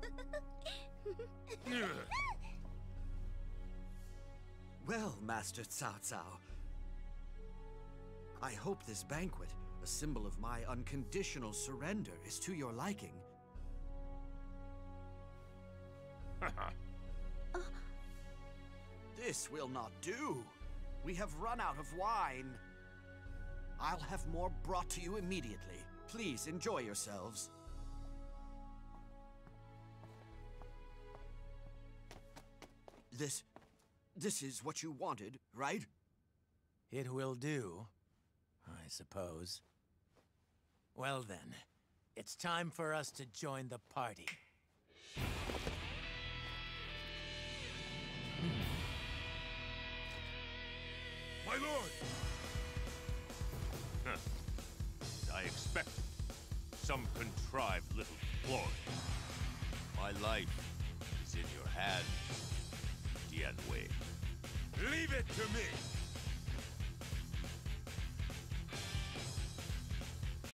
well, Master Cao Cao, I hope this banquet, a symbol of my unconditional surrender, is to your liking. this will not do. We have run out of wine. I'll have more brought to you immediately. Please enjoy yourselves. This... this is what you wanted, right? It will do, I suppose. Well then, it's time for us to join the party. My lord! Huh. I expected some contrived little ploy. My life Leave it to me!